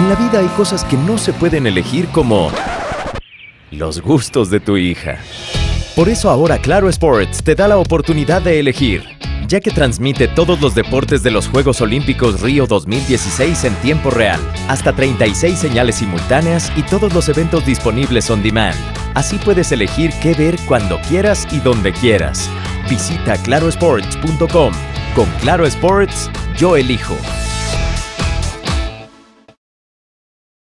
En la vida hay cosas que no se pueden elegir como los gustos de tu hija. Por eso ahora Claro Sports te da la oportunidad de elegir, ya que transmite todos los deportes de los Juegos Olímpicos Río 2016 en tiempo real, hasta 36 señales simultáneas y todos los eventos disponibles on demand. Así puedes elegir qué ver cuando quieras y donde quieras. Visita clarosports.com. Con Claro Sports, yo elijo.